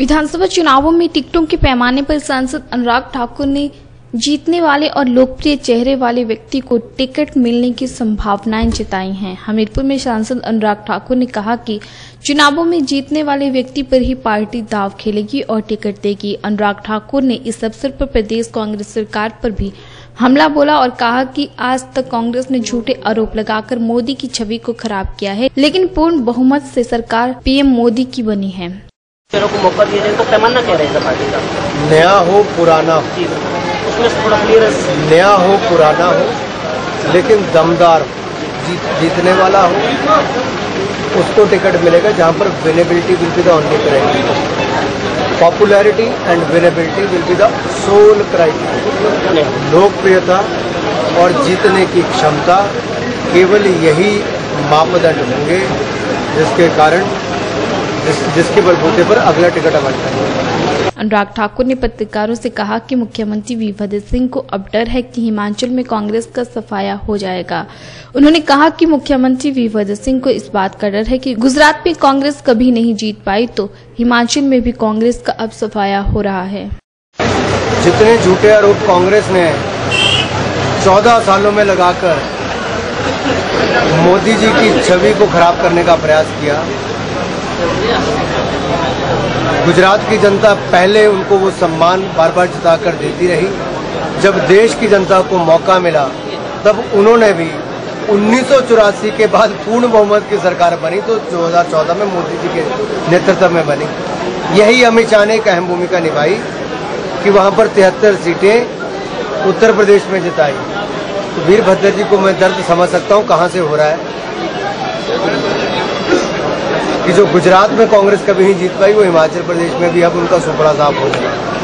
विधानसभा चुनावों में टिकटों के पैमाने पर सांसद अनुराग ठाकुर ने जीतने वाले और लोकप्रिय चेहरे वाले व्यक्ति को टिकट मिलने की संभावनाएँ जताई हैं। हमीरपुर में सांसद अनुराग ठाकुर ने कहा कि चुनावों में जीतने वाले व्यक्ति पर ही पार्टी दाव खेलेगी और टिकट देगी। अनुराग ठाकुर ने इस अवसर पर प्रदेश कांग्रेस सरकार पर भी हमला बोला और कहा कि आज तक कांग्रेस ने झूठे आरोप लगाकर मोदी की छवि को खराब किया है, लेकिन पूर्ण बहुमत से सरकार पीएम मोदी की बनी है। चेहरों को मौका दिया जाए तो पैमाना क्या रहेगा पार्टी का? नया हो पुराना हो। उसमें थोड़ा क्लियर नया हो पुराना हो लेकिन दमदार जीत जीतने वाला हो उसको टिकट मिलेगा जहाँ पर winnability will be the only criteria popularity and winnability will be the sole criteria लोकप्रियता और जीतने की क्षमता केवल यही मापदंड होंगे जिसके कारण जिस, जिसके बलबूते पर अगला टिकट आवंटन होगा अनुराग ठाकुर ने पत्रकारों से कहा कि मुख्यमंत्री वीरभद्र सिंह को अब डर है कि हिमाचल में कांग्रेस का सफाया हो जाएगा। उन्होंने कहा कि मुख्यमंत्री वीरभद्र सिंह को इस बात का डर है कि गुजरात में कांग्रेस कभी नहीं जीत पाई तो हिमाचल में भी कांग्रेस का अब सफाया हो रहा है। जितने झूठे आरोप कांग्रेस ने चौदह सालों में लगाकर मोदी जी की छवि को खराब करने का प्रयास किया गुजरात की जनता पहले उनको वो सम्मान बार बार जिताकर देती रही। जब देश की जनता को मौका मिला, तब उन्होंने भी उन्नीस सौ चौरासी के बाद पूर्ण बहुमत की सरकार बनी तो 2014 में मोदी जी के नेतृत्व में बनी। यही अमित शाह ने एक अहम भूमिका निभाई कि वहाँ पर तिहत्तर सीटें उत्तर प्रदेश में जिताई। तो वीरभद्र जी को मैं दर्द समझ सकता हूँ कहाँ से हो रहा है। कि जो गुजरात में कांग्रेस कभी नहीं जीत पाई, वो हिमाचल प्रदेश में भी अब उनका सुपड़ा साफ़ हो जाएगा